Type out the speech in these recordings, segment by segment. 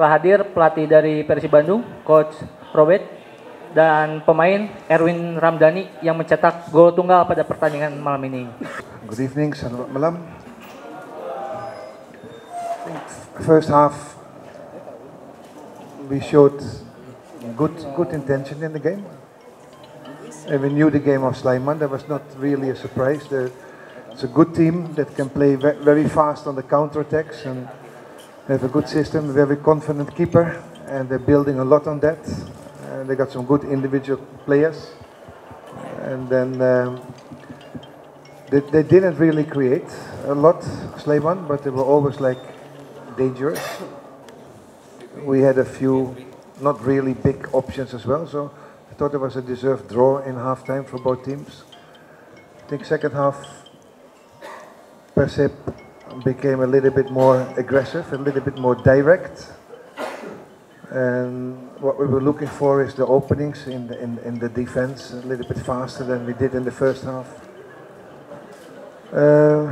telah hadir pelatih dari Persib Bandung, Coach Robert, dan pemain Erwin Ramdhani yang mencetak gol tunggal pada pertandingan malam ini. Good evening, selamat malam. First half, we showed good good intention in the game. And we knew the game of Sleiman. That was not really a surprise. They're, it's a good team that can play ve- very fast on the counter attacks and have a good system, a very confident keeper, and they're building a lot on that. They got some good individual players. And then um, they, they didn't really create a lot, Sleiman, but they were always like dangerous. We had a few not really big options as well, so I thought it was a deserved draw in halftime for both teams. I think second half, Persib became a little bit more aggressive, a little bit more direct. And what we were looking for is the openings in the, in, in the defense a little bit faster than we did in the first half. Uh,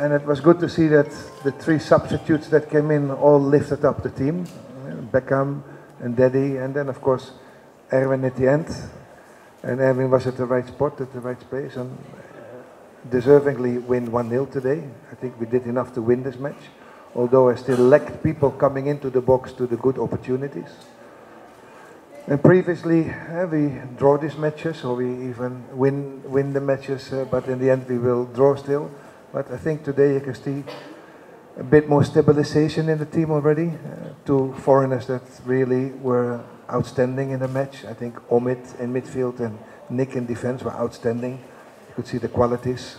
and it was good to see that the three substitutes that came in all lifted up the team. Beckham and Daddy, and then of course Erwin at the end. And Erwin was at the right spot, at the right place, and deservingly win 1 0 today. I think we did enough to win this match, although I still lacked people coming into the box to the good opportunities. And previously, uh, we draw these matches, or we even win win the matches, uh, but in the end we will draw still. But I think today you can see a bit more stabilization in the team already. Uh, two foreigners that really were outstanding in the match. I think Omid in midfield and Nick in defense were outstanding. You could see the qualities.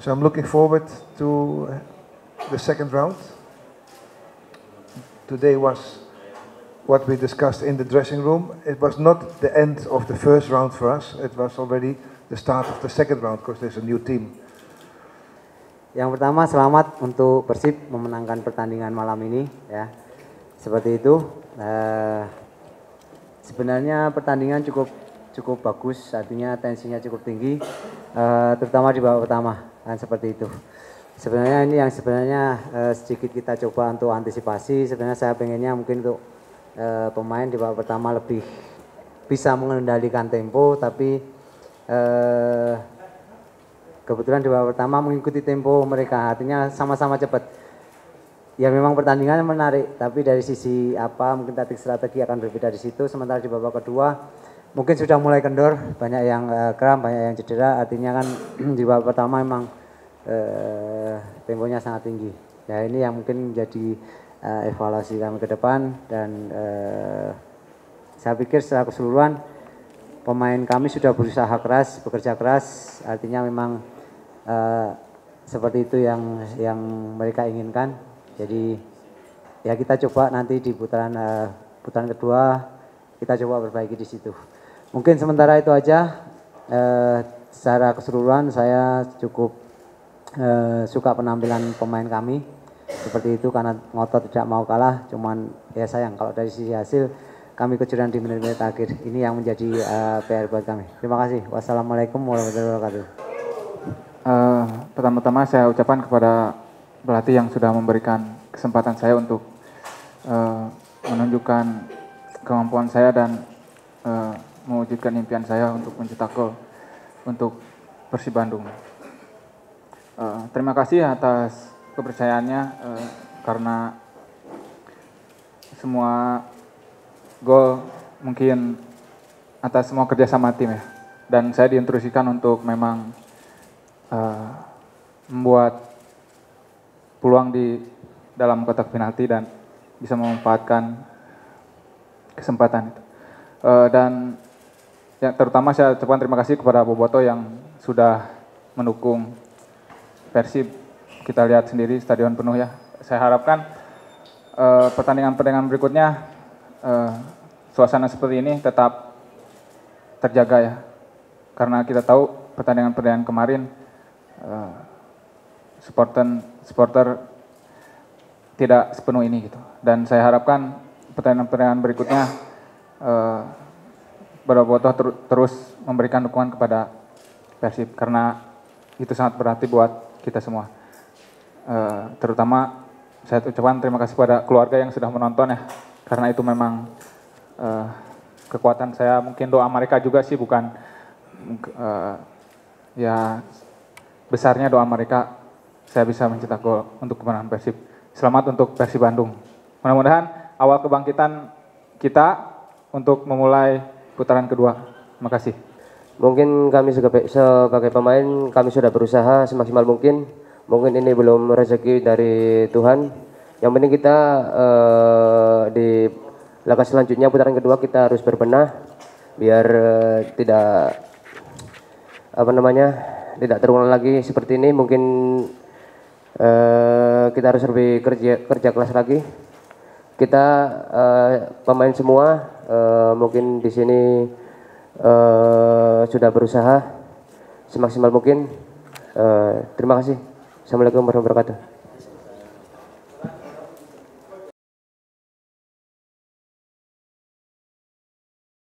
So I'm looking forward to uh, the second round. Today was what we discussed in the dressing room. It was not the end of the first round for us. It was already the start of the second round because there's a new team. Yang pertama selamat untuk Persib memenangkan pertandingan malam ini ya. Seperti itu. Eh, sebenarnya pertandingan cukup cukup bagus, artinya tensinya cukup tinggi, eh, terutama di babak pertama kan seperti itu. Sebenarnya ini yang sebenarnya eh, sedikit kita coba untuk antisipasi. Sebenarnya saya pengennya mungkin untuk eh, pemain di babak pertama lebih bisa mengendalikan tempo, tapi eh, kebetulan di babak pertama mengikuti tempo mereka artinya sama-sama cepat ya memang pertandingan menarik tapi dari sisi apa mungkin taktik strategi akan berbeda di situ sementara di babak kedua mungkin sudah mulai kendor banyak yang eh, kram banyak yang cedera artinya kan di babak pertama memang eh, temponya sangat tinggi ya ini yang mungkin menjadi eh, evaluasi kami ke depan dan eh, saya pikir secara keseluruhan pemain kami sudah berusaha keras, bekerja keras, artinya memang eh, seperti itu yang yang mereka inginkan. Jadi ya kita coba nanti di putaran eh, putaran kedua kita coba perbaiki di situ. Mungkin sementara itu aja. Eh, secara keseluruhan saya cukup eh, suka penampilan pemain kami seperti itu karena ngotot tidak mau kalah. Cuman ya sayang kalau dari sisi hasil kami kejuran di menit-menit akhir. Ini yang menjadi eh, PR buat kami. Terima kasih. Wassalamualaikum warahmatullahi wabarakatuh. Eh, pertama-tama saya ucapkan kepada pelatih yang sudah memberikan kesempatan saya untuk eh, menunjukkan kemampuan saya dan eh, mewujudkan impian saya untuk mencetak gol untuk Persib Bandung. Eh, terima kasih atas kepercayaannya eh, karena semua gol mungkin atas semua kerjasama tim ya. Dan saya diinstruksikan untuk memang eh, membuat peluang di dalam kotak penalti dan bisa memanfaatkan kesempatan itu. Eh, dan ya, terutama saya ucapkan terima kasih kepada Boboto yang sudah mendukung Persib. Kita lihat sendiri stadion penuh ya. Saya harapkan eh, pertandingan-pertandingan berikutnya eh, suasana seperti ini tetap terjaga ya. Karena kita tahu pertandingan-pertandingan kemarin eh, supporter supporter tidak sepenuh ini gitu. Dan saya harapkan pertandingan-pertandingan berikutnya eh, Bobotoh ter- terus memberikan dukungan kepada Persib karena itu sangat berarti buat kita semua. Eh, terutama saya ucapkan terima kasih kepada keluarga yang sudah menonton ya karena itu memang eh, kekuatan saya mungkin doa mereka juga sih bukan eh, ya besarnya doa mereka saya bisa mencetak gol untuk kemenangan Persib. Selamat untuk Persib Bandung. Mudah-mudahan awal kebangkitan kita untuk memulai putaran kedua. Terima kasih. Mungkin kami sebagai, sebagai pemain kami sudah berusaha semaksimal mungkin. Mungkin ini belum rezeki dari Tuhan. Yang penting kita eh, di laga selanjutnya putaran kedua kita harus berbenah biar eh, tidak apa namanya tidak terulang lagi seperti ini. Mungkin eh, kita harus lebih kerja kerja keras lagi. Kita eh, pemain semua eh, mungkin di sini eh, sudah berusaha semaksimal mungkin. Eh, terima kasih. Assalamualaikum warahmatullahi wabarakatuh.